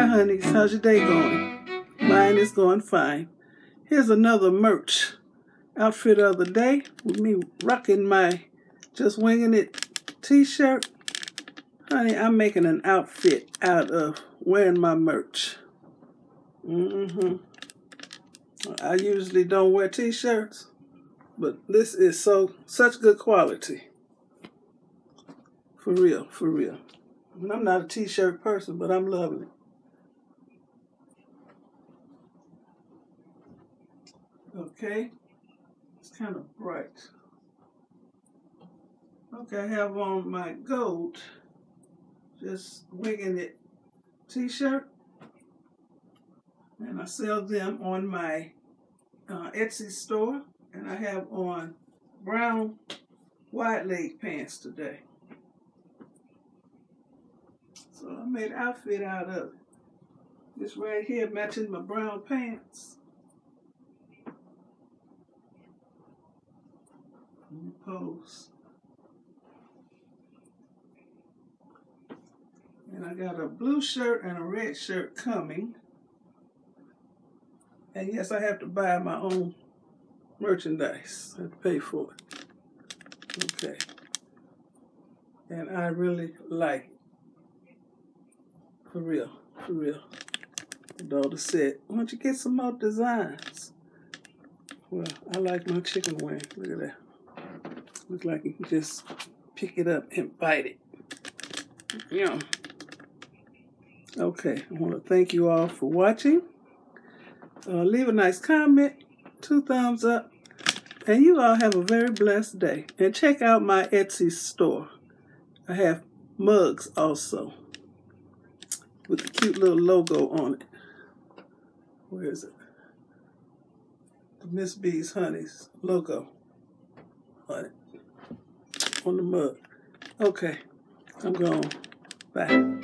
Hi, honeys. How's your day going? Mine is going fine. Here's another merch outfit of the day with me rocking my Just Winging It t-shirt. Honey, I'm making an outfit out of wearing my merch. Mm-hmm. I usually don't wear t-shirts, but this is so such good quality. For real, for real. I'm not a t-shirt person, but I'm loving it. Okay, it's kind of bright. Okay, I have on my gold, just winging it t-shirt. And I sell them on my uh, Etsy store. And I have on brown wide leg pants today. So I made outfit out of it. This right here matching my brown pants. Pose. And I got a blue shirt and a red shirt coming. And yes, I have to buy my own merchandise. I have to pay for it. Okay. And I really like it. For real, for real. The daughter said, why don't you get some more designs? Well, I like my chicken wing. Look at that. Looks like you can just pick it up and bite it. Yeah. Okay, I want to thank you all for watching. Uh, leave a nice comment, two thumbs up, and you all have a very blessed day. And check out my Etsy store. I have mugs also with the cute little logo on it. Where is it? The Miss B's Honeys logo on it. On the mug. Okay, I'm gone. Bye.